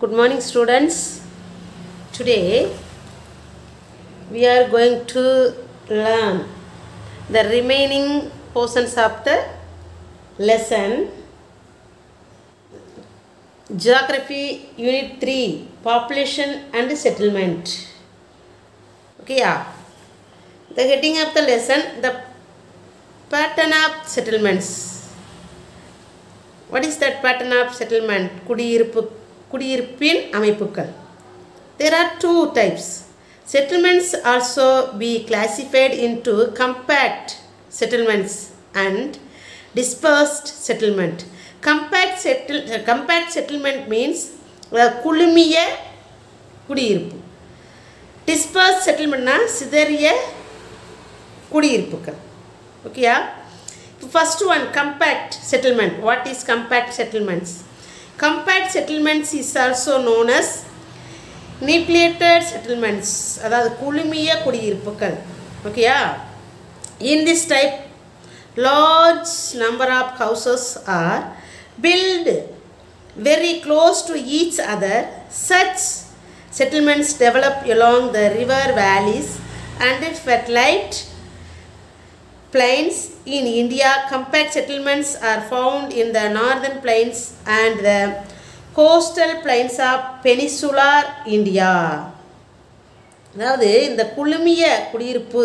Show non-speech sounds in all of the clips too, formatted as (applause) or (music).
good morning students. Today we are going to learn the remaining portions of the lesson. Geography unit 3 population and settlement. Okay yeah. The heading of the lesson the pattern of settlements. What is that pattern of settlement? kudiyirpu குடியிருப்பின் அமைப்புகள் there are two types settlements also be classified into compact settlements and dispersed settlement compact settle compact settlement means குழுமிய குடியிருப்பு disperse செட்டில்மெண்ட்னா சிதறிய குடியிருப்புகள் ஓகேயா இப்போ first one compact settlement what is compact settlements compact settlements is also known as nucleated settlements அதாவது குழுமிய குடியிருப்புகள். ஓகேயா in this type large number of houses are built very close to each other. Such settlements develop along the river valleys and fertile plains in india compact settlements are found in the northern plains and the coastal plains of peninsular India அதாவது இந்த குழுமிய குடியிருப்பு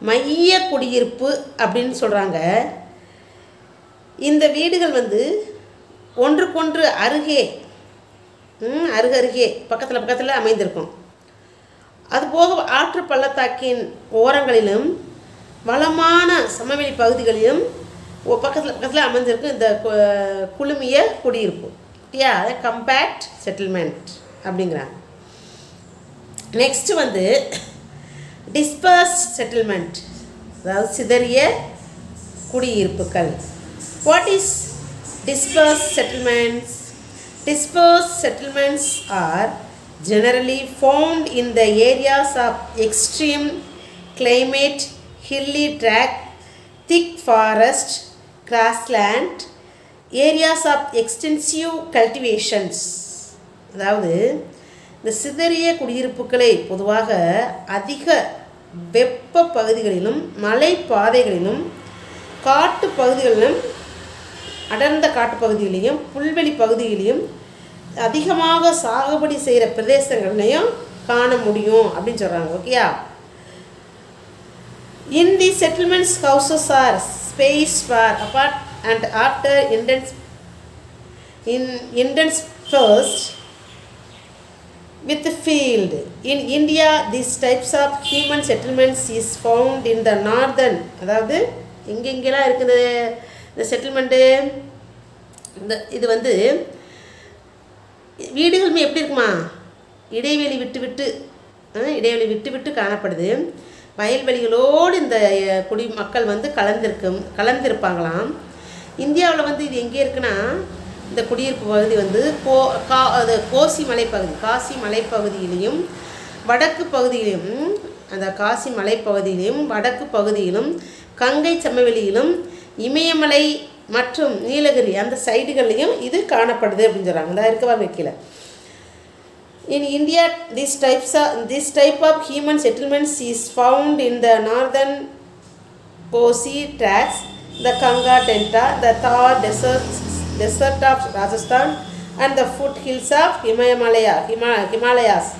மைய குடியிருப்பு அப்படின்னு சொல்கிறாங்க இந்த வீடுகள் வந்து ஒன்றுக்கொன்று அருகே ம், அருகருகே பக்கத்தில் பக்கத்தில் அமைந்திருக்கும். அதுபோக ஆற்று பள்ளத்தாக்கின் ஓரங்களிலும் வளமான சமவெளி பகுதிகளிலும் பக்கத்தில் பக்கத்தில் அமைந்திருக்கும் இந்த கு- குழுமிய குடியிருப்பு. யா கம்பேக்ட் செட்டில்மெண்ட் அப்படிங்கிறாங்க. நெக்ஸ்ட் வந்து டிஸ்பர்ஸ் செட்டில்மெண்ட் அதாவது சிதறிய குடியிருப்புகள். What is dispersed settlements? Dispersed settlements are generally found in the areas of extreme climate hilly tract thick forest grassland areas of extensive cultivations. அதாவது இந்த சிதறிய குடியிருப்புகளை பொதுவாக அதிக வெப்ப பகுதிகளிலும் மலை பாதைகளிலும் காட்டு பகுதிகளிலும் அடர்ந்த காட்டுப்பகுதியிலையும் புல்வெளி பகுதிகளையும் அதிகமாக சாகுபடி செய்கிற பிரதேசங்கள்லையும் காண முடியும் அப்படின்னு சொல்கிறாங்க ஓகேயா in the settlements houses are space far apart and after intense in intense first with field in India this types of human settlements is found in the the அதாவது எங்கெங்கெல்லாம் இருக்குது? இந்த செட்டில்மெண்ட்டு இந்த இது வந்து வீடுகளுமே எப்படி இருக்குமா? இடைவெளி விட்டு விட்டு இடைவெளி விட்டு விட்டு காணப்படுது. வயல்வெளிகளோடு இந்த குடிமக்கள் குடி மக்கள் வந்து கலந்திருக்கும் கலந்திருப்பாங்களாம். இந்தியாவில் வந்து இது எங்கே இருக்குன்னா இந்த குடியிருப்பு பகுதி வந்து கோ கா அது கோசி மலைப்பகுதி காசி மலைப்பகுதியிலையும் வடக்கு பகுதியிலும் அந்த காசி மலைப்பகுதியிலும் வடக்கு பகுதியிலும் கங்கை சமவெளியிலும் இமயமலை மற்றும் நீலகிரி அந்த சைடுகள்லையும் இது காணப்படுது அப்படின்னு சொல்கிறாங்க இந்த இருக்க In India, this types of, this type of human settlements is found in the northern Kosi tracts, the Kanga Delta, the Thar desert, desert of Rajasthan, and the foothills of Himalaya, Hima- Himalayas,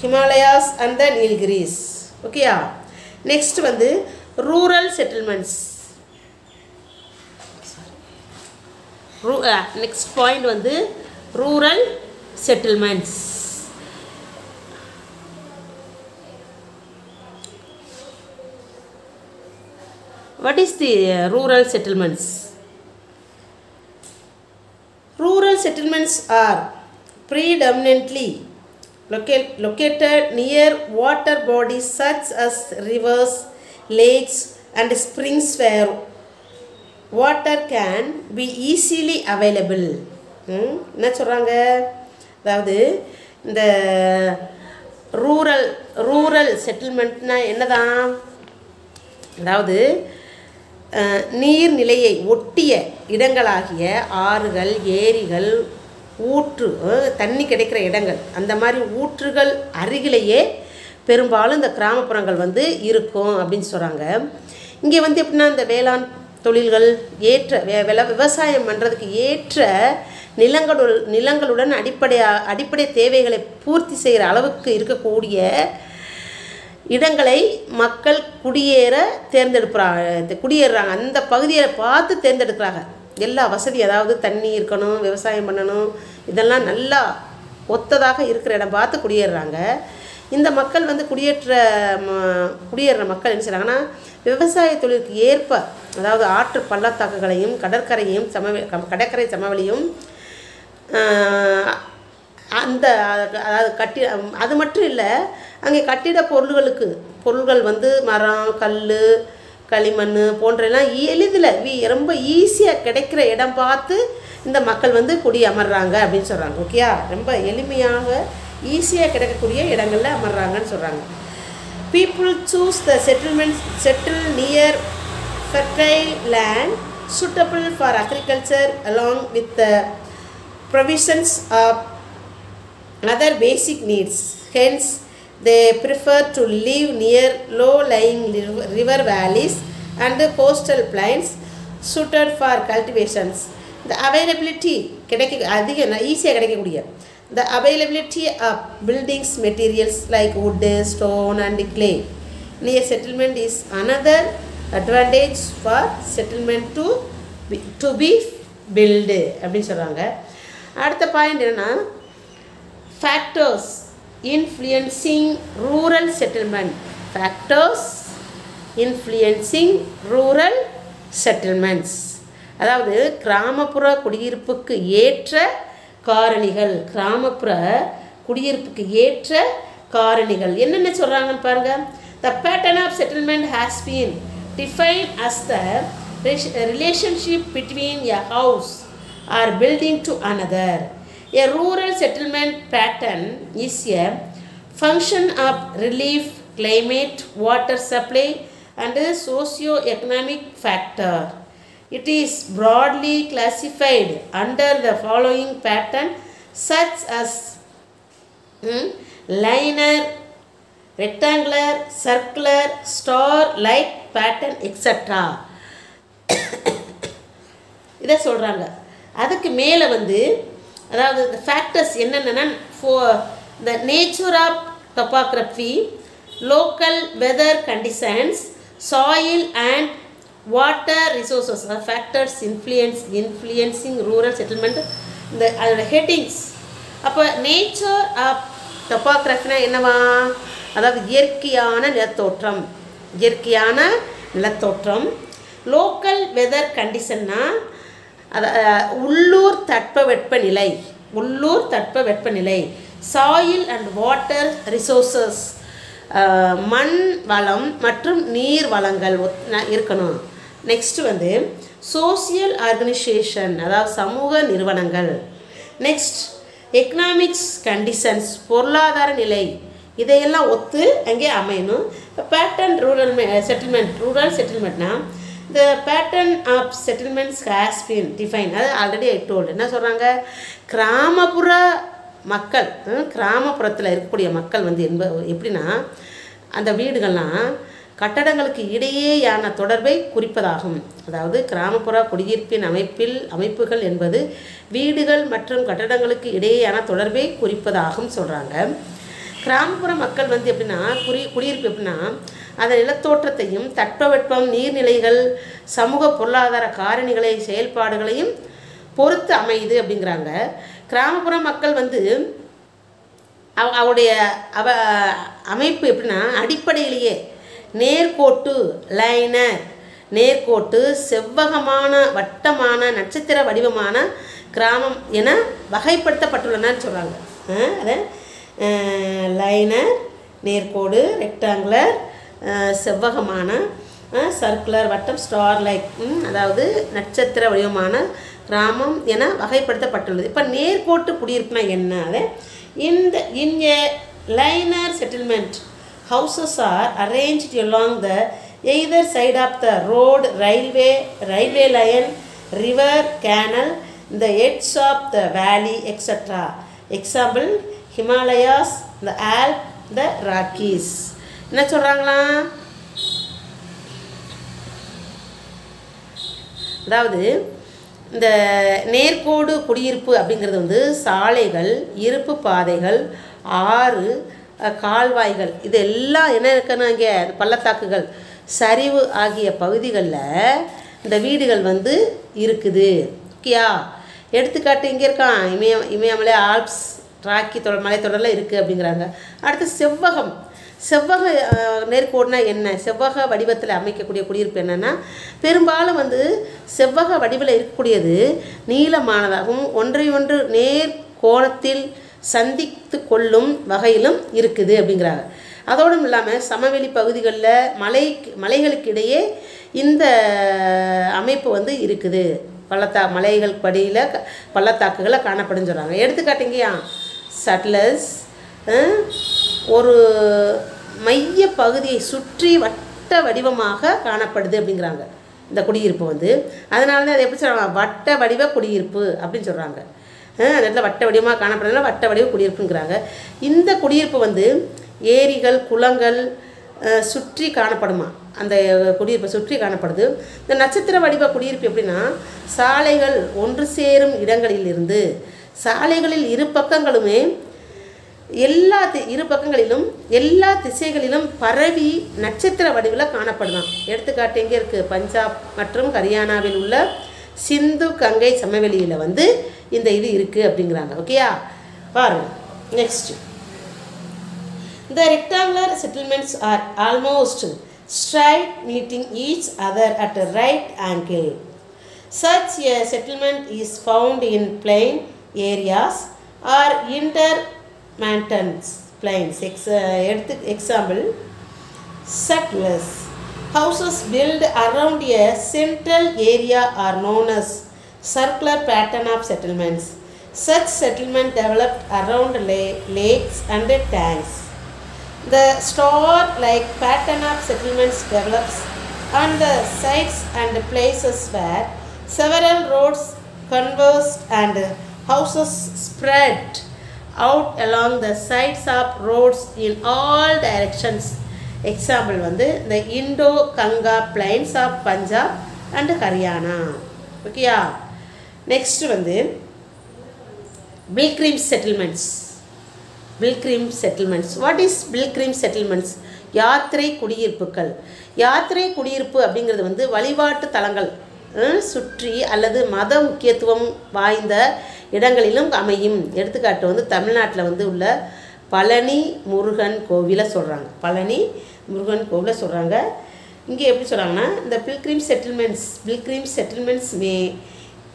Himalayas and the Nilgiris. Okay, next வந்து rural settlements. Ru- uh, next point வந்து rural settlements. What is the uh, rural settlements? Rural settlements are predominantly locate, located near water bodies such as rivers, lakes, and springs where water can be easily available. ம், என்ன சொல்கிறாங்க அதாவது இந்த rural rural செட்டில்மெண்ட்னா என்னதான் அதாவது நீர்நிலையை ஒட்டிய இடங்களாகிய ஆறுகள் ஏரிகள் ஊற்று தண்ணி கிடைக்கிற இடங்கள். அந்த மாதிரி ஊற்றுகள் அருகிலேயே பெரும்பாலும் இந்த கிராமப்புறங்கள் வந்து இருக்கும் அப்படின்னு சொல்கிறாங்க இங்கே வந்து எப்படின்னா இந்த வேளாண் தொழில்கள் ஏற்ற விவசாயம் பண்ணுறதுக்கு ஏற்ற நிலங்களுள் நிலங்களுடன் அடிப்படையாக அடிப்படை தேவைகளை பூர்த்தி செய்கிற அளவுக்கு இருக்கக்கூடிய இடங்களை மக்கள் குடியேற தேர்ந்தெடுப்புறாங்க. குடியேறுறாங்க. அந்த பகுதியை பார்த்து தேர்ந்தெடுக்கிறாங்க. எல்லா வசதி அதாவது தண்ணி இருக்கணும் விவசாயம் பண்ணணும் இதெல்லாம் நல்லா ஒத்ததாக இருக்கிற இடம் பார்த்து குடியேறுறாங்க. இந்த மக்கள் வந்து குடியேற்ற குடியேறுற மக்கள் என்ன செய்கிறாங்கன்னா விவசாய தொழிலுக்கு ஏற்ப அதாவது ஆற்று பள்ளத்தாக்குகளையும் கடற்கரையும் சமவெ க- கடற்கரை சமவெளியும் அந்த அதாவது கட்டி அது மட்டும் இல்லை அங்கே கட்டிட பொருள்களுக்கு பொருள்கள் வந்து மரம் கல் களிமண் போன்றெல்லாம் எளிதில் ரொம்ப ஈஸியாக கிடைக்கிற இடம் பார்த்து இந்த மக்கள் வந்து குடி அமர்றாங்க அப்படின்னு சொல்கிறாங்க ஓகேயா ரொம்ப எளிமையாக ஈஸியாக கிடைக்கக்கூடிய இடங்களில் அமர்றாங்கன்னு சொல்கிறாங்க people choose the settlement settle near fertile land suitable for agriculture along with the provisions of other basic needs hence they prefer to live near low lying river valleys and coastal plains suited for cultivations the availability கிடைக்க அதிக ஈஸியாக கிடைக்கக்கூடிய the availability of buildings materials like wood stone and clay near settlement is another advantage for settlement to be, to be built அப்படின்னு சொல்கிறாங்க அடுத்த point என்னன்னா factors influencing rural settlement factors influencing rural settlements அதாவது கிராமப்புற குடியிருப்புக்கு ஏற்ற காரணிகள். கிராமப்புற குடியிருப்புக்கு ஏற்ற காரணிகள். என்னென்ன சொல்கிறாங்கன்னு பாருங்க. The pattern of settlement has been define as the relationship between a house Are building to another A rural settlement pattern is a function of relief, climate, water supply, and a socio-economic factor. It is broadly classified under the following pattern, such as hmm, linear, rectangular, circular, star-like pattern, etc. (coughs) இதை சொல்கிறாங்க அதுக்கு மேலே வந்து அதாவது இந்த factors என்னென்னா ஃபோ இந்த nature of topography local weather conditions soil and water resources factors influence influencing rural settlement இந்த அதோட ஹெட்டிங்ஸ் அப்போ நேச்சர் ஆஃப் டொபாக்ரஃபினா என்னவா? அதாவது இயற்கையான நிலத்தோற்றம். இயற்கையான நிலத்தோற்றம். லோக்கல் வெதர் கண்டிஷன்னா அதை உள்ளூர் தட்ப வெப்பநிலை உள்ளூர் தட்பவெப்பநிலை சாயில் அண்ட் வாட்டர் ரிசோர்சஸ் மண் வளம் மற்றும் நீர் வளங்கள் ஒத்- இருக்கணும். நெக்ஸ்ட் வந்து சோசியல் ஆர்கனைசேஷன் அதாவது சமூக நிறுவனங்கள். நெக்ஸ்ட் எக்கனாமிக்ஸ் கண்டிஷன்ஸ் பொருளாதார நிலை. இதையெல்லாம் ஒத்து அங்கே அமையணும். இப்போ pattern rural settlement rural செட்டில்மெண்ட்னா the pattern of settlements has been define அது ஆல்ரெடி ஐ டோல்டு என்ன சொல்கிறாங்க கிராமப்புற மக்கள் கிராமப்புறத்தில் இருக்கக்கூடிய மக்கள் வந்து என்ப எப்படின்னா அந்த வீடுகள்லாம் கட்டடங்களுக்கு இடையேயான தொடர்பை குறிப்பதாகும். அதாவது கிராமப்புற குடியிருப்பின் அமைப்பில் அமைப்புகள் என்பது வீடுகள் மற்றும் கட்டடங்களுக்கு இடையேயான தொடர்பை குறிப்பதாகும் சொல்கிறாங்க கிராமப்புற மக்கள் வந்து எப்படின்னா குடி குடியிருப்பு எப்படின்னா அந்த நிலத்தோற்றத்தையும் தட்பவெப்பம் நீர்நிலைகள் சமூக பொருளாதார காரணிகளை செயல்பாடுகளையும் பொறுத்து அமையுது அப்படிங்கிறாங்க. கிராமப்புற மக்கள் வந்து அவ அவருடைய அவ அமைப்பு எப்படின்னா அடிப்படையிலேயே நேர்கோட்டு லைனர் நேர்கோட்டு செவ்வகமான வட்டமான நட்சத்திர வடிவமான கிராமம் என வகைப்படுத்தப்பட்டுள்ளனன்னு சொல்கிறாங்க அதை லைனர் நேர்கோடு ரெக்டாங்குலர் செவ்வகமான சர்க்குலர் வட்டம் ஸ்டார் லைக் அதாவது நட்சத்திர வடிவமான கிராமம் என வகைப்படுத்தப்பட்டுள்ளது. இப்போ நேர்கோட்டு குடியிருப்புனா என்ன? அது இந்த in linear settlement houses are arrange along the either side of the road railway railway line river canal இந்த edges of the valley extra example Himalayas the Alp the Rockies என்ன சொல்கிறாங்களாம் அதாவது இந்த நேர்கோடு குடியிருப்பு அப்படிங்கிறது வந்து சாலைகள் இருப்பு பாதைகள் ஆறு கால்வாய்கள் இது எல்லாம் என்ன இருக்குன்னா இங்கே பள்ளத்தாக்குகள் சரிவு ஆகிய பகுதிகளில் இந்த வீடுகள் வந்து இருக்குது. ஓகேயா? எடுத்துக்காட்டு இங்கே இருக்கான். இமய இமயமலை ஆல்ப்ஸ் ராக்கி தொடர் மலைத்தொடரில் இருக்குது அப்படிங்கிறாங்க. அடுத்து செவ்வகம். செவ்வக நேர்கோடுனா என்ன? செவ்வக வடிவத்தில் அமைக்கக்கூடிய குடியிருப்பு என்னன்னா பெரும்பாலும் வந்து செவ்வக வடிவில் இருக்கக்கூடியது நீளமானதாகவும் ஒன்றை ஒன்று நேர் கோணத்தில் சந்தித்து கொள்ளும் வகையிலும் இருக்குது அப்படிங்கிறாங்க. அதோடும் இல்லாமல் சமவெளி பகுதிகளில் மலை மலைகளுக்கு இடையே இந்த அமைப்பு வந்து இருக்குது. பள்ளத்தா மலைகள் படியில் க- பள்ளத்தாக்குகளை காணப்படுன்னு சொல்கிறாங்க எடுத்துக்காட்டிங்கயா சட்லஸ் ஒரு மைய பகுதியை சுற்றி வட்ட வடிவமாக காணப்படுது அப்படிங்கிறாங்க. இந்த குடியிருப்பு வந்து. அதனால தான் அதை எப்படி சொல்கிறாங்க வட்ட வடிவ குடியிருப்பு அப்படின்னு சொல்கிறாங்க அந்த இடத்துல வட்ட வடிவமாக காணப்படுறதுனால வட்ட வடிவ குடியிருப்புங்கிறாங்க. இந்த குடியிருப்பு வந்து ஏரிகள் குளங்கள் சுற்றி காணப்படுமா? அந்த குடியிருப்பை சுற்றி காணப்படுது. இந்த நட்சத்திர வடிவ குடியிருப்பு எப்படின்னா சாலைகள் ஒன்று சேரும் இடங்களிலிருந்து சாலைகளில் இரு பக்கங்களுமே எல்லா இரு பக்கங்களிலும் எல்லா திசைகளிலும் பரவி நட்சத்திர வடிவில் காணப்படலாம் எடுத்துக்காட்டு எங்கே இருக்குது பஞ்சாப் மற்றும் ஹரியானாவில் உள்ள சிந்து கங்கை சமவெளியில் வந்து இந்த இது இருக்குது அப்படிங்கிறாங்க. ஓகேயா பாருங்க. Next the rectangular settlements are almost straight meeting each other at a right angle. Such a settlement is found in plain areas or mountains, plains. Ex uh, example, settlers. Houses built around a central area are known as circular pattern of settlements. Such settlement developed around la lakes and tanks. The star-like pattern of settlements develops on the sites and places where several roads converged and houses spread out along the sides of roads in all directions. Example வந்து இந்த Indo Ganga plains of Punjab and Haryana ஓகேயா next வந்து pilgrim settlements pilgrim settlements what is pilgrim settlements யாத்திரை குடியிருப்புகள். யாத்திரை குடியிருப்பு அப்படிங்கிறது வந்து வழிபாட்டு தலங்கள். சுற்றி அல்லது மத முக்கியத்துவம் வாய்ந்த இடங்களிலும் அமையும். எடுத்துக்காட்டு வந்து தமிழ்நாட்டில் வந்து உள்ள பழனி முருகன் கோவிலை சொல்கிறாங்க பழனி முருகன் கோவிலை சொல்கிறாங்க இங்கே எப்படி சொல்கிறாங்கன்னா இந்த pilgrim settlements pilgrim settlements may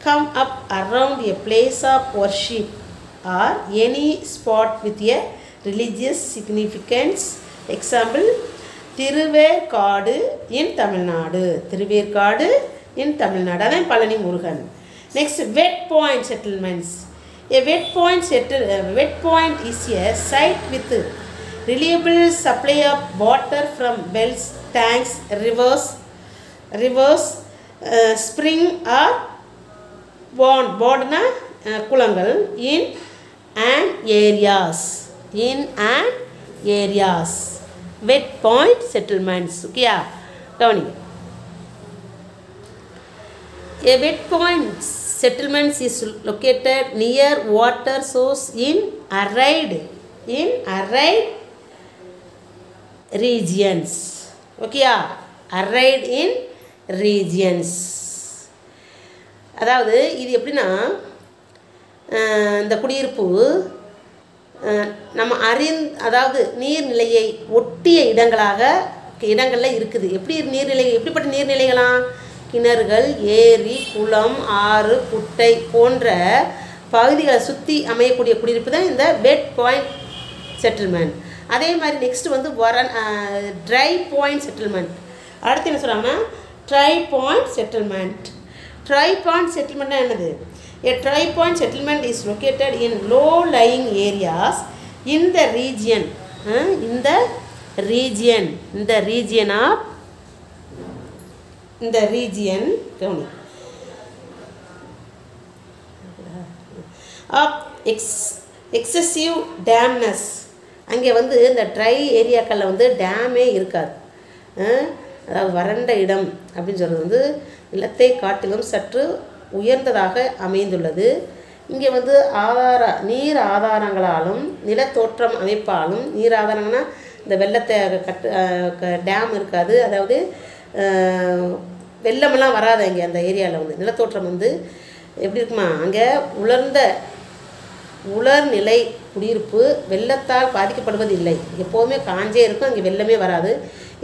come up around a place of worship or any spot with a religious significance example Thiruverkadu in Tamil Nadu Thiruverkadu in Tamil Nadu அதான் Palani Murugan next wet point settlements a wet point settle wet point is a site with reliable supply of water from wells tanks rivers rivers spring or pond பாண்ட்னா குளங்கள் inland areas inland areas wet point settlements ஓகேயா கவனிங்க A wet point settlements is located near water source in arid in arid regions. ஓகேயா arid in regions. அதாவது இது எப்படின்னா இந்த குடியிருப்பு நம்ம அறிந் அதாவது நீர்நிலையை ஒட்டிய இடங்களாக இடங்களில் இருக்குது எப்படி நீர்நிலை எப்படிப்பட்ட நீர்நிலைகளாம் கிணறுகள் ஏரி குளம் ஆறு குட்டை போன்ற பகுதிகளை சுற்றி அமையக்கூடிய குடியிருப்பு தான் இந்த பெட் பாயிண்ட் செட்டில்மெண்ட் அதே மாதிரி நெக்ஸ்ட் வந்து வரன் ட்ரை பாயிண்ட் செட்டில்மெண்ட் அடுத்து என்ன சொல்கிறாங்கன்னா tri point settlement tri point செட்டில்மெண்ட்னா என்னது A tri-point settlement is located in low-lying areas in the region. Uh, in the region. In the region of இந்த region கவனி. Ex excessive dampness. அங்கே வந்து இந்த try ஏரியாக்களில் வந்து டேமே இருக்காது. அதாவது வறண்ட இடம் அப்படின்னு சொல்கிறது வந்து நிலத்தை காட்டிலும் சற்று உயர்ந்ததாக அமைந்துள்ளது. இங்கே வந்து ஆதார நீர் ஆதாரங்களாலும் நிலத்தோற்றம் அமைப்பாலும் நீர் ஆதாரங்கள்னா இந்த வெள்ளத்தை கட்டு டேம் இருக்காது. அதாவது வெள்ளமெல்லாம் வராது இங்கே அந்த ஏரியாவில் வந்து. நிலத்தோற்றம் வந்து எப்படி இருக்குமா? அங்கே உலர்ந்த உலர்நிலை குடியிருப்பு வெள்ளத்தால் பாதிக்கப்படுவது இல்லை எப்போவுமே காஞ்சே இருக்கும் அங்கே வெள்ளமே வராது.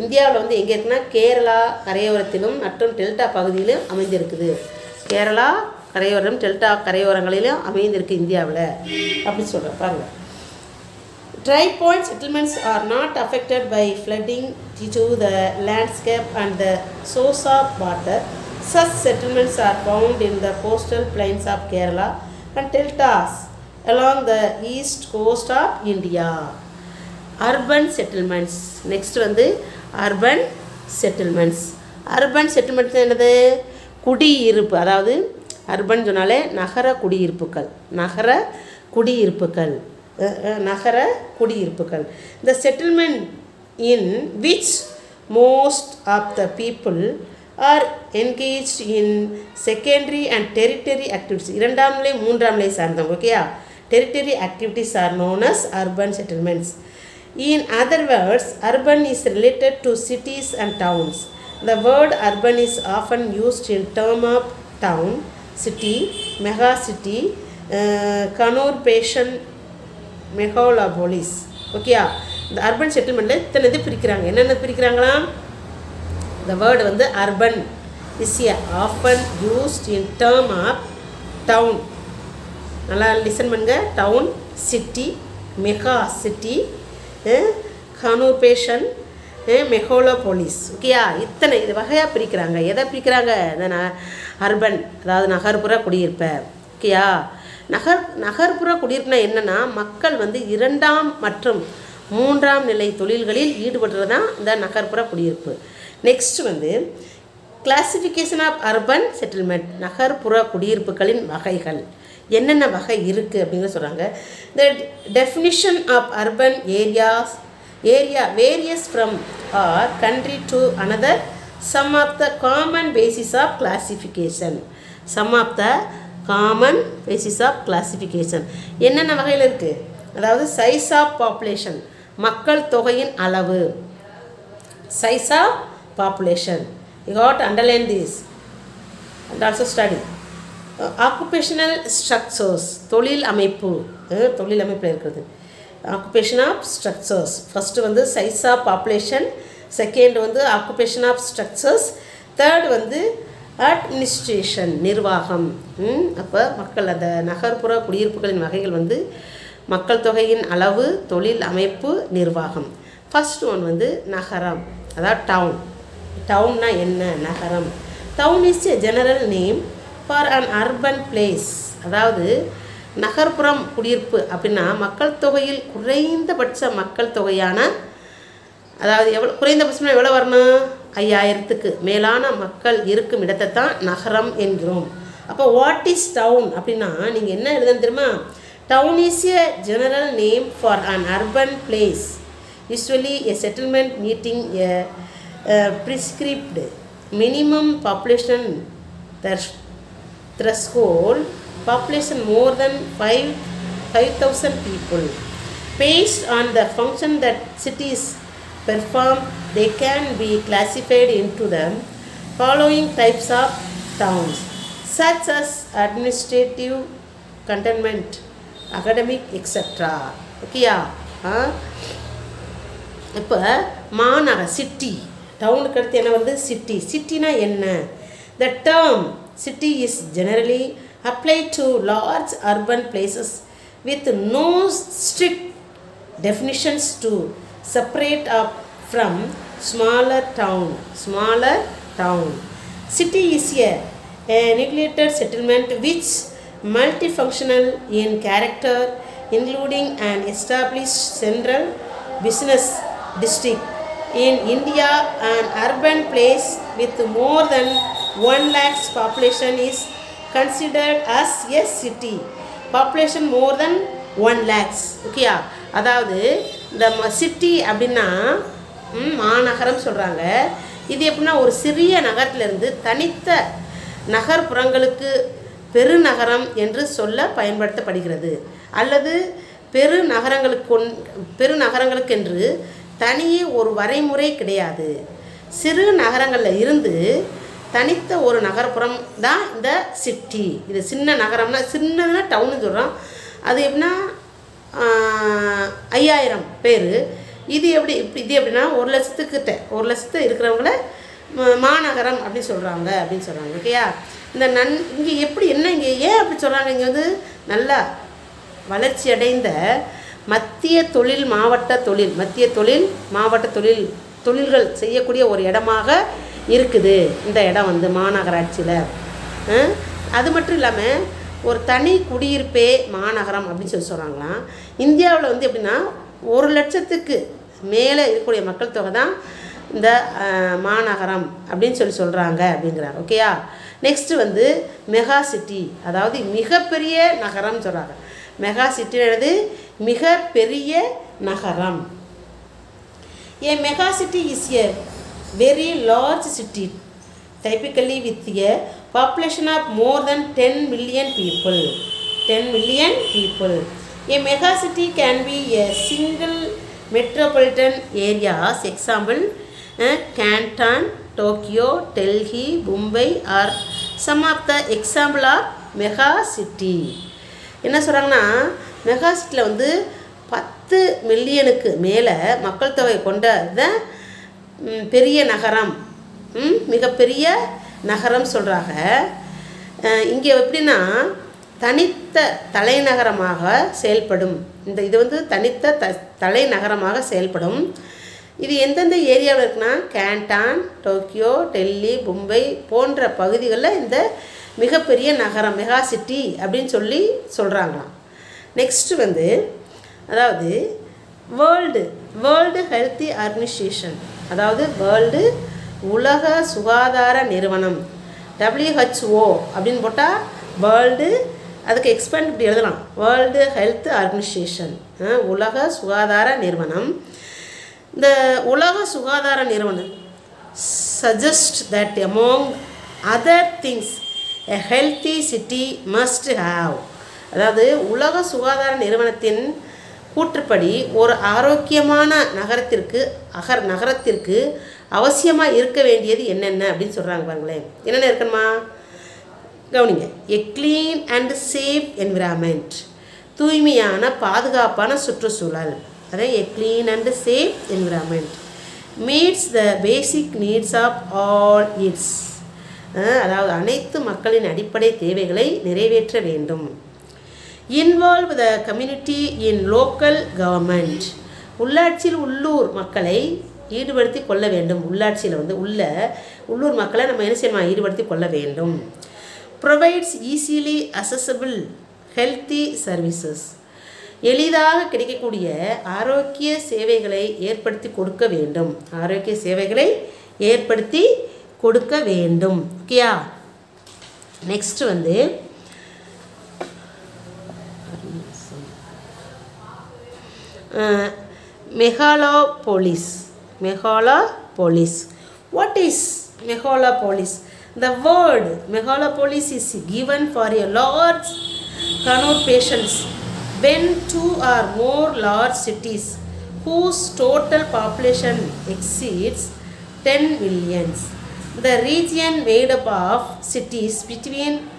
இந்தியாவில் வந்து எங்கே இருக்குன்னா கேரளா கரையோரத்திலும் மற்றும் டெல்டா பகுதியிலும் அமைந்திருக்குது. கேரளா கரையோரம் டெல்டா கரையோரங்களிலும் அமைந்திருக்கு இந்தியாவில். அப்படின்னு சொல்கிறேன் பாருங்கள் Dry point settlements are not affected by flooding due to the landscape and the source of water. Such settlements are found in the coastal plains of Kerala and deltas along the east coast of India. Urban settlements. Next வந்து urban settlements. Urban settlements என்னது குடியிருப்பு அதாவது urban சொன்னாலே நகர குடியிருப்புகள் நகர குடியிருப்புகள் நகர குடியிருப்புகள் the settlement in which most of the people are engage in secondary and territory activities இரண்டாம் நிலை மூன்றாம் நிலை சார்ந்தவங்க ஓகேயா territory activities are known as urban settlements in other words urban is related to cities and towns the word urban is often used in term of town city mega city conurbation conurbation ஓகேயா இந்த urban செட்டில்மெண்ட்டில் இத்தனை இது பிரிக்கிறாங்க. என்னென்ன பிரிக்கிறாங்களாம்? இந்த word வந்து urban is a often used in term of town நல்லா listen பண்ணுங்க. Town city mega city conurbation megalopolis ஓகேயா இத்தனை இது வகையாக பிரிக்கிறாங்க. எதை பிரிக்கிறாங்க? இந்த அர்பன் அதாவது நகர்ப்புற குடியிருப்பை. ஓகேயா நகர் நகர்ப்புற குடியிருப்புனா என்னென்னா மக்கள் வந்து இரண்டாம் மற்றும் மூன்றாம் நிலை தொழில்களில் ஈடுபடுறது தான் இந்த நகர்ப்புற குடியிருப்பு. நெக்ஸ்ட் வந்து கிளாசிஃபிகேஷன் ஆஃப் அர்பன் செட்டில்மெண்ட் நகர்ப்புற குடியிருப்புகளின் வகைகள். என்னென்ன வகை இருக்குது அப்படின்னு சொல்கிறாங்க the definition of urban areas area varies from our country to another some of the common basis of classification some of the common basis of classification என்னென்ன வகையில் இருக்குது அதாவது சைஸ் ஆஃப் பாப்புலேஷன் மக்கள் தொகையின் அளவு. Size of population you had underline underline and also study occupational structures தொழில் அமைப்பு. தொழில் அமைப்பில் இருக்கிறது. ஆக்குபேஷன் ஆஃப் ஸ்ட்ரக்சர்ஸ் ஃபஸ்ட்டு வந்து சைஸ் ஆஃப் பாப்புலேஷன் செகண்ட் வந்து ஆக்குபேஷன் ஆஃப் ஸ்ட்ரக்சர்ஸ் தேர்ட் வந்து அட்மினிஸ்ட்ரேஷன் நிர்வாகம். அப்போ மக்கள் அந்த நகர்ப்புற குடியிருப்புகளின் வகைகள் வந்து மக்கள் தொகையின் அளவு தொழில் அமைப்பு நிர்வாகம். ஃபஸ்ட் ஒன் வந்து நகரம் அதாவது டவுன் டவுன்னா என்ன? நகரம். Town is a general name for an urban place அதாவது நகர்ப்புறம் குடியிருப்பு அப்படின்னா மக்கள் தொகையில் குறைந்தபட்ச மக்கள் தொகையான அதாவது எவ்வளோ குறைந்தபட்சமாக எவ்வளோ வரணும்? ஐயாயிரத்துக்கு. மேலான மக்கள் இருக்கும் இடத்தை தான் நகரம் என்கிறோம். அப்போ வாட் இஸ் டவுன் அப்படின்னா நீங்கள் என்ன எழுதணும் தெரியுமா? Town is a general name for an urban place usually a settlement meeting a prescribed minimum population threshold population more then five five thousand people based on the function that cities perform they can be classified into the following types of towns such as administrative cantonment academic etc ஓகேயா ஆ இப்போ மாநகர் city டவுனுக்கு அடுத்து என்ன வருது city சிட்டினா என்ன the term city is generally apply to large urban places with no strict definitions to separate up from smaller town smaller town city is a, a neglected settlement which multifunctional in character including an established central business district in india an urban place with more than 1 lakh's population is considered as a city population more then one lakhs ஓகேயா அதாவது இந்த city அப்படின்னா மாநகரம் சொல்கிறாங்க இது எப்படின்னா ஒரு சிறிய நகரத்திலிருந்து தனித்த நகர்ப்புறங்களுக்கு பெருநகரம் என்று சொல்ல பயன்படுத்தப்படுகிறது. அல்லது பெருநகரங்களுக்கு பெருநகரங்களுக்கென்று தனியே ஒரு வரைமுறை கிடையாது. சிறு நகரங்களில் இருந்து தனித்த ஒரு நகர்ப்புறம் தான் இந்த சிட்டி இது சின்ன நகரம்னா சின்னதுன்னா டவுன்னு சொல்கிறோம் அது எப்படின்னா ஐயாயிரம் பேர். இது எப்படி இப்படி இது எப்படின்னா ஒரு லட்சத்துக்கிட்ட ஒரு லட்சத்து இருக்கிறவங்கள மாநகரம் அப்படின்னு சொல்கிறாங்க அப்படின்னு சொல்கிறாங்க ஓகேயா? இந்த நன் இங்கே எப்படி என்ன இங்கே ஏன் அப்படி சொல்கிறாங்க இங்கே வந்து நல்லா வளர்ச்சி அடைந்த மத்திய தொழில் மாவட்ட தொழில் மத்திய தொழில் மாவட்ட தொழில் தொழில்கள் செய்யக்கூடிய ஒரு இடமாக இருக்குது. இந்த இடம் வந்து மாநகராட்சியில். அது மட்டும் இல்லாமல் ஒரு தனி குடியிருப்பே மாநகரம் அப்படின்னு சொல்லி சொல்கிறாங்களாம் இந்தியாவில் வந்து எப்படின்னா ஒரு லட்சத்துக்கு மேலே இருக்கக்கூடிய மக்கள் தொகை தான் இந்த மாநகரம் அப்படின்னு சொல்லி சொல்கிறாங்க அப்படிங்கிறாங்க. ஓகேயா? நெக்ஸ்ட்டு வந்து மெகா சிட்டி. அதாவது மிகப்பெரிய நகரம்னு சொல்கிறாங்க மெகா சிட்டின்றது மிகப்பெரிய நகரம். A mega city is a very large city typically with a population of more than 10 million people. 10 million people. A mega city can be a single metropolitan areas, example, uh, Canton, Tokyo, Delhi, Mumbai are some of the example of mega city. என்ன சொல்கிறாங்கன்னா mega சிட்டியில் வந்து பத்து மில்லியனுக்கு மேலே மக்கள் தொகை கொண்ட இதை ம், பெரிய நகரம் ம், மிகப்பெரிய நகரம் சொல்கிறாங்க இங்கே எப்படின்னா தனித்த தலைநகரமாக செயல்படும். இந்த இது வந்து தனித்த த தலைநகரமாக செயல்படும். இது எந்தெந்த ஏரியாவில் இருக்குன்னா கேண்டான் டோக்கியோ டெல்லி மும்பை போன்ற பகுதிகளில் இந்த மிகப்பெரிய நகரம் மெகா சிட்டி அப்படின்னு சொல்லி சொல்கிறாங்களாம் நெக்ஸ்ட்டு வந்து அதாவது வேர்ல்டு வேர்ல்டு ஹெல்த்தி ஆர்கனைசேஷன். அதாவது வேர்ல்டு உலக சுகாதார நிறுவனம் டபிள்யூஹெச்ஓ அப்படின்னு போட்டால் வேர்ல்டு அதுக்கு எக்ஸ்பேண்ட் இப்படி எழுதலாம். வேர்ல்டு ஹெல்த் ஆர்கனைசேஷன் உலக சுகாதார நிறுவனம். இந்த உலக சுகாதார நிறுவனம் suggest that among other things a healthy city must have அதாவது உலக சுகாதார நிறுவனத்தின் கூற்றுப்படி ஒரு ஆரோக்கியமான நகரத்திற்கு அகர் நகரத்திற்கு அவசியமாக இருக்க வேண்டியது என்னென்ன அப்படின்னு சொல்கிறாங்க பாருங்களேன். என்னென்ன இருக்கணுமா? கவனிங்க. A clean and safe environment தூய்மையான பாதுகாப்பான சுற்றுச்சூழல். அதான் a clean and safe environment meets the basic needs of all its அதாவது அனைத்து மக்களின் அடிப்படை தேவைகளை நிறைவேற்ற வேண்டும். Involve the community in local government உள்ளாட்சியில் உள்ளூர் மக்களை ஈடுபடுத்தி கொள்ள வேண்டும். உள்ளாட்சியில் வந்து உள்ள உள்ளூர் மக்களை நம்ம என்ன செய்யணும்? ஈடுபடுத்தி கொள்ள வேண்டும். Provides easily accessible healthy services எளிதாக கிடைக்கக்கூடிய ஆரோக்கிய சேவைகளை ஏற்படுத்தி கொடுக்க வேண்டும். ஆரோக்கிய சேவைகளை ஏற்படுத்தி கொடுக்க வேண்டும். ஓகேயா நெக்ஸ்ட் வந்து megalopolis Megalopolis. What is Megalopolis? The word Megalopolis is given for a large conurbations when two or more large cities whose total population exceeds 10 millions. The region made up of cities between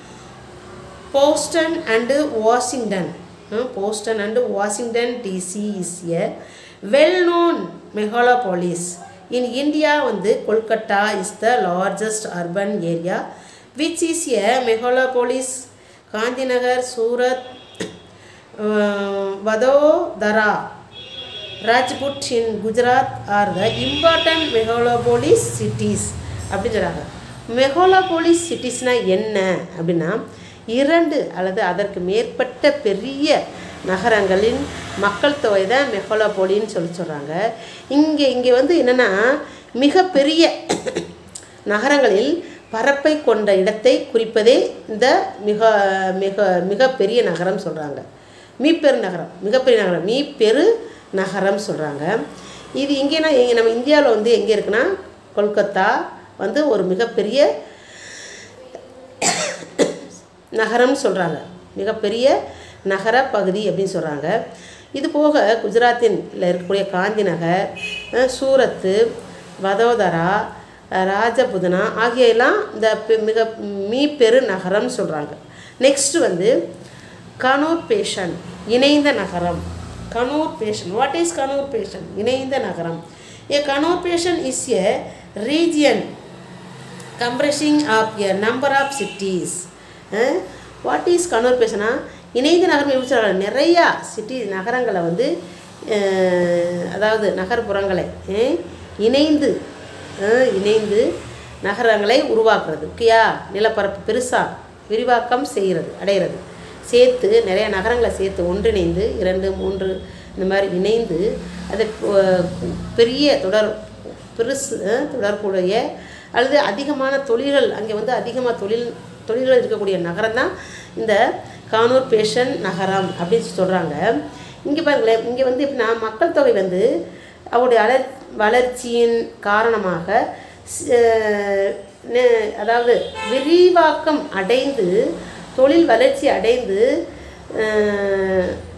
Boston and Washington. Hmm, Boston and Washington DC is here. Well known megalopolis in India வந்து Kolkata is the largest urban area which is a megalopolis Gandhinagar Surat Vadodara Rajput in Gujarat are the important megalopolis cities அப்படின்னு சொல்கிறாங்க மெகாலோபோலிஸ் சிட்டிஸ்னால் என்ன அப்படின்னா இரண்டு அல்லது அதற்கு மேற்பட்ட பெரிய நகரங்களின் மக்கள் தொகை தான் மெகோலோபோலின்னு சொல்லி சொல்கிறாங்க இங்கே இங்கே வந்து என்னென்னா மிகப்பெரிய நகரங்களில் பரப்பை கொண்ட இடத்தை குறிப்பதே இந்த மிக மிக மிகப்பெரிய நகரம் சொல்கிறாங்க மீப்பெரு நகரம் மிகப்பெரிய நகரம் மீப்பெரு நகரம் சொல்கிறாங்க இது இங்கேனா இங்கே நம்ம இந்தியாவில் வந்து எங்கே இருக்குன்னா கொல்கத்தா வந்து ஒரு மிகப்பெரிய நகரம்னு சொல்கிறாங்க மிகப்பெரிய நகர பகுதி அப்படின்னு சொல்கிறாங்க இது போக குஜராத்தின் இருக்கக்கூடிய காந்தி நகர் சூரத்து வதோதரா ராஜபுதனா ராஜபுதனா ஆகியெல்லாம் இந்த மிக மீ பெரு நகரம்னு சொல்கிறாங்க நெக்ஸ்ட்டு வந்து கனூர் பேஷன் இணைந்த நகரம். Conurbation what is conurbation இணைந்த நகரம். A conurbation is a region comprising of a number of cities what is கனூர் பேஷனா இணைந்த நகரம் எப்படி சொல்கிறாங்க நிறையா சிட்டி நகரங்களை வந்து அதாவது நகர்ப்புறங்களை இணைந்து இணைந்து நகரங்களை உருவாக்குறது. ஓகேயா நிலப்பரப்பு பெருசாக விரிவாக்கம் செய்கிறது அடைகிறது. சேர்த்து நிறைய நகரங்களை சேர்த்து ஒன்றிணைந்து இரண்டு மூன்று இந்த மாதிரி இணைந்து அதை பெரிய தொடர் பெருசு தொடர்புடைய அல்லது அதிகமான தொழில்கள் அங்கே வந்து அதிகமாக தொழில் தொழில்கள் இருக்கக்கூடிய நகரம் தான் இந்த கானூர் பேஷன் நகரம் அப்படின்னு சொல்கிறாங்க இங்கே பாருங்களேன் இங்கே வந்து எப்படின்னா மக்கள் தொகை வந்து அவருடைய அலர் வளர்ச்சியின் காரணமாக அதாவது விரிவாக்கம் அடைந்து தொழில் வளர்ச்சி அடைந்து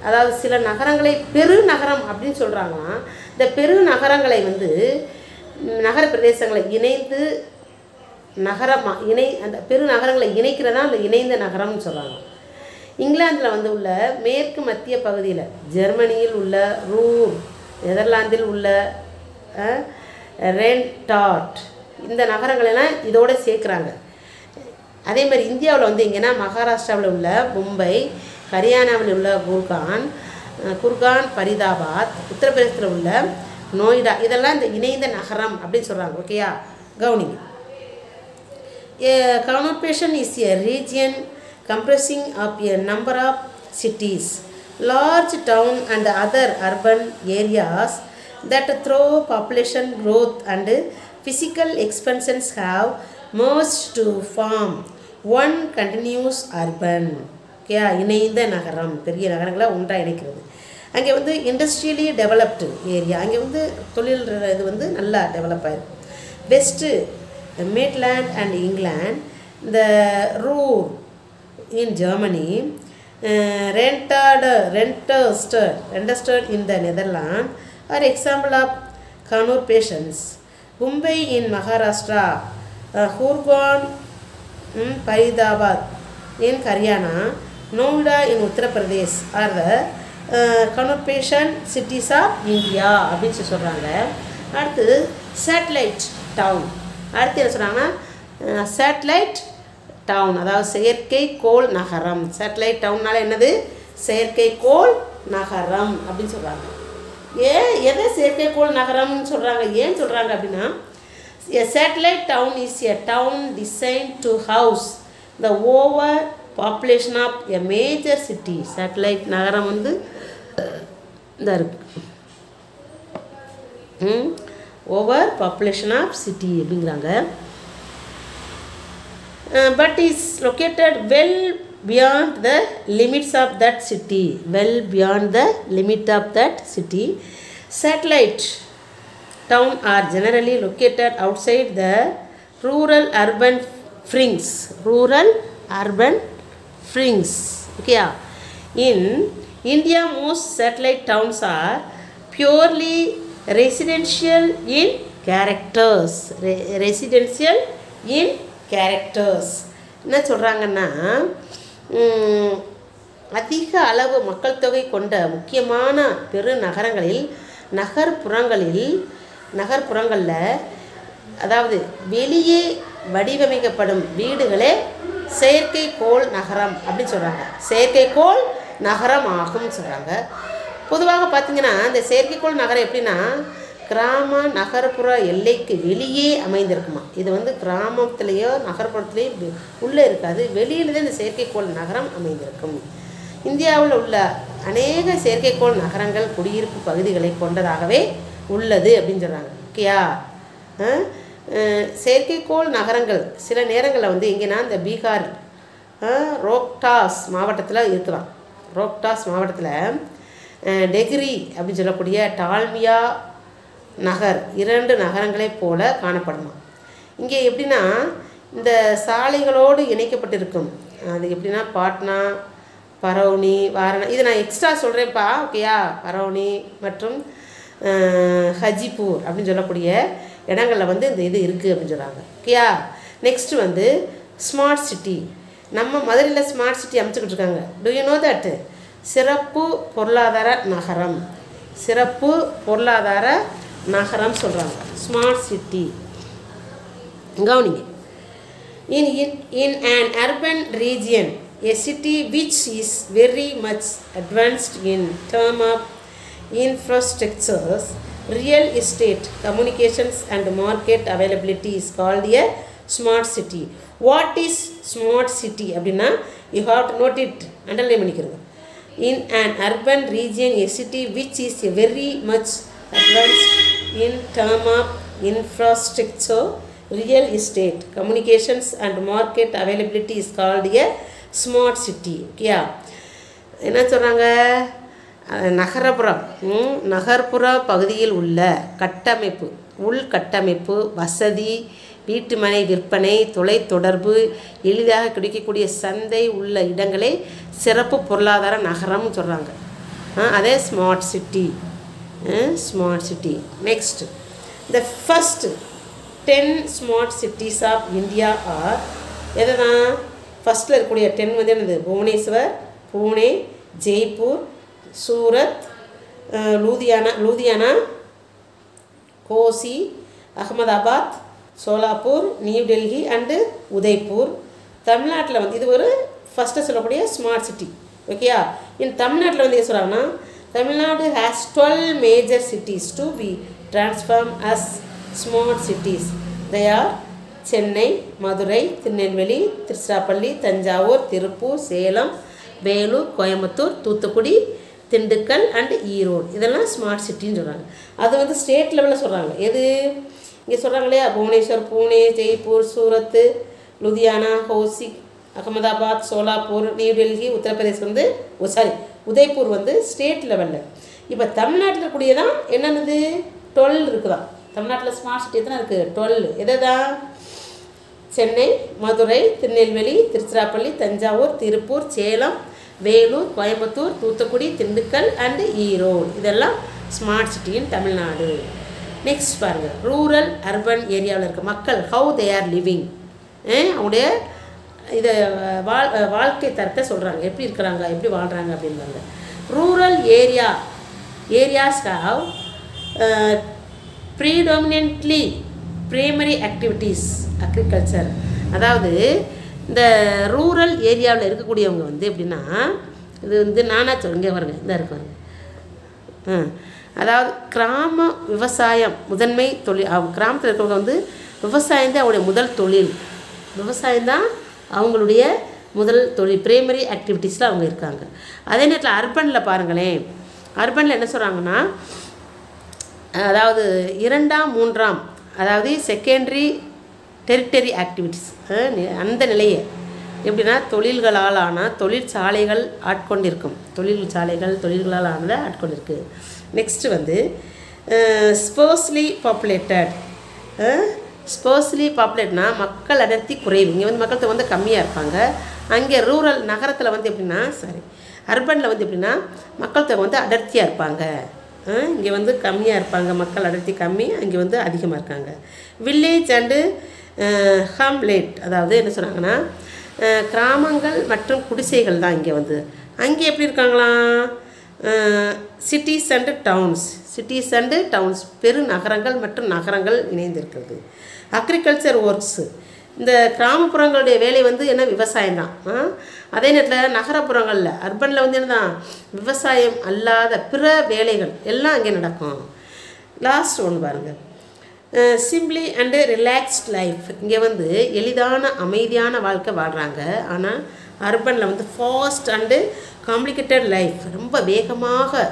அதாவது சில நகரங்களை பெருநகரம் அப்படின்னு சொல்கிறாங்களாம் இந்த பெருநகரங்களை வந்து நகர பிரதேசங்களை இணைந்து நகரமாக இணை அந்த பெருநகரங்களை இணைக்கிறதா அந்த இணைந்த நகரம்னு சொல்கிறாங்க இங்கிலாந்தில் வந்து உள்ள மேற்கு மத்திய பகுதியில் ஜெர்மனியில் உள்ள ரூர் நெதர்லாந்தில் உள்ள அஹ், ரென்டார்ட் இந்த நகரங்களெல்லாம் இதோடு சேர்க்குறாங்க. அதே மாதிரி இந்தியாவில் வந்து எங்கன்னா மகாராஷ்டிராவில் உள்ள மும்பை ஹரியானாவில் உள்ள குர்கான் குர்கான் பரிதாபாத் உத்தரப்பிரதேசத்தில் உள்ள நோய்டா இதெல்லாம் இந்த இணைந்த நகரம் அப்படின்னு சொல்கிறாங்க ஓகேயா கவுனிங் A is a region region comprising of a number of cities, large town and other urban areas that through population growth and physical expansions have merged to form one continuous urban. ஓகேயா இணைந்த நகரம் பெரிய நகரங்களை ஒன்றாக இணைக்கிறது அங்கே வந்து industrially developed area அங்கே வந்து தொழில் இது வந்து நல்லா டெவலப் ஆயிருக்கு west Midland and England, the Ruhr in Germany, uh, Rentad, Renterstad, Renterstad in the Netherlands are example of conurbations. Mumbai in Maharashtra, uh, Hurgon in Faridabad in Haryana, Noida in Uttar Pradesh are the uh, conurbation cities of India அப்படின்னு சொல்லி சொல்கிறாங்க அடுத்து satellite down அடுத்து என்ன சொல்கிறாங்கன்னா satellite down அதாவது செயற்கைக்கோள் நகரம். சேட்டலைட் டவுன்னால என்னது? செயற்கைக்கோள் நகரம் அப்படின்னு சொல்கிறாங்க ஏன் எதை செயற்கைக்கோள் நகரம்னு சொல்கிறாங்க ஏன் சொல்கிறாங்க அப்படின்னா A satellite town is a town designed to house the over population of a major city. Satellite நகரம் வந்து இந்த இருக்கு. ஓவர் பாப்புலேஷன் ஆஃப் சிட்டி அப்படிங்கிறாங்க. uh, but is located well beyond the limits of that city. Well beyond the limit of that city. Satellite town are generally located outside the rural urban frings rural urban frings okay yeah. in india most satellite towns are purely residential in characters. Re residential in characters என்ன சொல்கிறாங்கன்னா அதிக அளவு மக்கள் தொகை கொண்ட முக்கியமான பெருநகரங்களில் நகர்ப்புறங்களில் நகர்ப்புறங்களில் அதாவது வெளியே வடிவமைக்கப்படும் வீடுகளே செயற்கைக்கோள் நகரம் அப்படின்னு சொல்கிறாங்க செயற்கைக்கோள் நகரம் ஆகும்னு சொல்கிறாங்க பொதுவாக பார்த்தீங்கன்னா இந்த செயற்கைக்கோள் நகரம் எப்படின்னா கிராம நகர்ப்புற எல்லைக்கு வெளியே அமைந்திருக்குமா? இது வந்து கிராமத்திலேயோ நகர்ப்புறத்துலேயோ உள்ளே இருக்காது. வெளியில தான் இந்த செயற்கைக்கோள் நகரம் அமைந்திருக்கும். இந்தியாவில் உள்ள அநேக செயற்கைக்கோள் நகரங்கள் குடியிருப்பு பகுதிகளை கொண்டதாகவே உள்ளது அப்படின்னு சொல்கிறாங்க ஓகேயா? செயற்கைக்கோள் நகரங்கள் சில நேரங்களில் வந்து எங்கேனா இந்த பீகார் ரோக்டாஸ் மாவட்டத்தில் இருக்கலாம். ரோக்டாஸ் மாவட்டத்தில் டெகிரி அப்படின்னு சொல்லக்கூடிய டால்மியா நகர் இரண்டு நகரங்களைப் போல காணப்படுமா? இங்கே எப்படின்னா இந்த சாலைகளோடு இணைக்கப்பட்டிருக்கும். அது எப்படின்னா பாட்னா பரௌனி வாரணா இது நான் எக்ஸ்ட்ரா சொல்கிறேன்ப்பா ஓகேயா பரௌனி மற்றும் ஹஜிப்பூர் அப்படின்னு சொல்லக்கூடிய இடங்களில் வந்து இந்த இது இருக்குது அப்படின்னு சொல்கிறாங்க ஓகேயா நெக்ஸ்ட் வந்து ஸ்மார்ட் சிட்டி நம்ம மதுரையில் ஸ்மார்ட் சிட்டி அமைச்சுக்கிட்டு இருக்காங்க. டு யூ நோ தட் சிறப்பு பொருளாதார நகரம். சிறப்பு பொருளாதார நகரம் சொல்கிறாங்க ஸ்மார்ட் சிட்டி கவனிங்க in, in, in an urban region, a city which is very much advanced in term of infrastructures, real estate, communications and market availability is called a smart city. What is smart city? அப்படின்னா you have to note it, underline பண்ணிக்கிறது in an urban region, a city which is a very much advanced in term of infrastructure, real estate, communications and market availability is called a smart city. ஓகேயா என்ன சொல்கிறாங்க நகரப்புறம் நகர்ப்புற பகுதியில் உள்ள கட்டமைப்பு உள்கட்டமைப்பு வசதி வீட்டுமனை விற்பனை தொலைத்தொடர்பு எளிதாக கிடைக்கக்கூடிய சந்தை உள்ள இடங்களை சிறப்பு பொருளாதார நகரம்னு சொல்கிறாங்க அதே smart city smart city next the first ten smart cities of India are எதை தான் ஃபஸ்ட்டில் இருக்கக்கூடிய டென் வந்து என்னது? Bhubaneswar Pune Jaipur Surat Ludhiana Ludhiana? Kochi Ahmedabad Solapur New Delhi and Udaipur. தமிழ்நாட்டில் வந்து இது ஒரு ஃபஸ்ட்டு சொல்லக்கூடிய ஸ்மார்ட் சிட்டி ஓகேயா இன் தமிழ்நாட்டில் வந்து என்ன சொல்கிறாங்கன்னா Tamil Nadu has twelve major cities to be transform as smart cities they are Chennai Madurai Tirunelveli Tiruchirappalli Thanjavur Tiruppur Salem Vellore Coimbatore Thoothukudi Dindigul and Erode இதெல்லாம் ஸ்மார்ட் சிட்டின்னு சொல்கிறாங்க அது வந்து ஸ்டேட் லெவலில் சொல்கிறாங்க எது? இங்கே சொல்கிறாங்க இல்லையா? புவனேஸ்வர் பூனே ஜெய்ப்பூர் சூரத்து லுதியானா ஹோசி அகமதாபாத் சோலாப்பூர் நியூ டெல்லி உத்தரப்பிரதேஷ் வந்து ஓ சாரி உதய்பூர் வந்து ஸ்டேட் லெவலில் இப்போ தமிழ்நாட்டில் இருக்கக்கூடியதான் என்னென்னது? டுவெல் இருக்குதான் தமிழ்நாட்டில் ஸ்மார்ட் சிட்டி எத்தனை இருக்குது டுவெல் எதை தான் சென்னை மதுரை திருநெல்வேலி திருச்சிராப்பள்ளி தஞ்சாவூர் திருப்பூர் சேலம் வேலூர் கோயம்புத்தூர் தூத்துக்குடி திண்டுக்கல் அண்டு ஈரோடு. இதெல்லாம் ஸ்மார்ட் சிட்டியின் தமிழ்நாடு. நெக்ஸ்ட் பாருங்கள் ரூரல் அர்பன் ஏரியாவில் இருக்க மக்கள் ஹவு தே ஆர் லிவிங் அவங்களுடைய இதை வாழ் வாழ்க்கை தரத்தை சொல்கிறாங்க எப்படி இருக்கிறாங்க எப்படி வாழ்கிறாங்க அப்படின்றாங்க. Rural area areas have predominantly primary activities agriculture அதாவது இந்த ரூரல் ஏரியாவில் இருக்கக்கூடியவங்க வந்து எப்படின்னா இது வந்து நானாக சொல்லுங்க வருங்க இந்த இருக்கு பாருங்க. அதாவது கிராம விவசாயம் முதன்மை தொழில் அவங்க கிராமத்தில் இருக்கிறவங்க வந்து விவசாயம் தான் அவருடைய முதல் தொழில். விவசாயம் தான் அவங்களுடைய முதல் தொழில் பிரைமரி ஆக்டிவிட்டீஸில் அவங்க இருக்காங்க. அதே நேரத்தில் அர்பனில் பாருங்களேன். அர்பனில் என்ன சொல்கிறாங்கன்னா அதாவது இரண்டாம் மூன்றாம் அதாவது செகண்டரி டெரிட்டரி ஆக்டிவிட்டிஸ் அந்த நிலையை எப்படின்னா தொழில்களால் ஆன தொழிற்சாலைகள் ஆட்கொண்டிருக்கும். தொழிற்சாலைகள் தொழில்களால் ஆனதை ஆட்கொண்டிருக்கு. நெக்ஸ்ட்டு வந்து ஸ்போர்ஸ்லி பாப்புலேட்டட் ஸ்போர்ஸ்லி பாப்புலேட்னா மக்கள் அடர்த்தி குறைவு இங்கே வந்து மக்கள் வந்து கம்மியாக இருப்பாங்க அங்கே ரூரல் நகரத்தில் வந்து எப்படின்னா சாரி அர்பனில் வந்து எப்படின்னா மக்கள் தொகை வந்து அடர்த்தியாக இருப்பாங்க இங்கே வந்து கம்மியாக இருப்பாங்க மக்கள் அடர்த்தி கம்மி அங்கே வந்து அதிகமாக இருக்காங்க வில்லேஜ் அண்டு ஹம்லேட் அதாவது என்ன சொன்னாங்கன்னா கிராமங்கள் மற்றும் குடிசைகள் தான் இங்கே வந்து அங்கே எப்படி இருக்காங்களாம் cities and towns cities and towns பெருநகரங்கள் மற்றும் நகரங்கள் இணைந்திருக்கிறது. அக்ரிகல்ச்சர் ஒர்க்ஸு இந்த கிராமப்புறங்களுடைய வேலை வந்து என்ன? விவசாயம் தான். அதே நேரத்தில் நகரப்புறங்களில் அர்பனில் வந்து என்னதான் விவசாயம் அல்லாத பிற வேலைகள் எல்லாம் அங்கே நடக்கும். லாஸ்ட் ஒன்று பாருங்கள் சிம்பிளி அண்டு ரிலாக்ஸ்ட் லைஃப் இங்கே வந்து எளிதான அமைதியான வாழ்க்கை வாழ்கிறாங்க ஆனால் அர்பனில் வந்து ஃபாஸ்ட் அண்டு காம்ப்ளிகேட்டட் லைஃப் ரொம்ப வேகமாக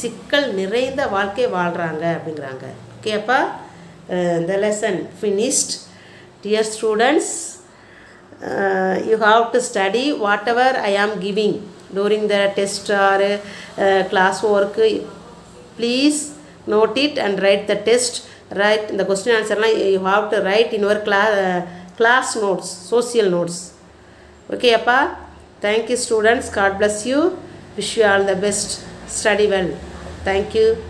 சிக்கல் நிறைந்த வாழ்க்கை வாழ்கிறாங்க அப்படிங்கிறாங்க okay the lesson finished dear students you have to study whatever I am giving during the test or class work please note it and write the test write இந்த question ஆன்சர்லாம் you have to write in your cla class notes social notes Okay, Appa? Thank you, students. God bless you. Wish you all the best. Study well. Thank you.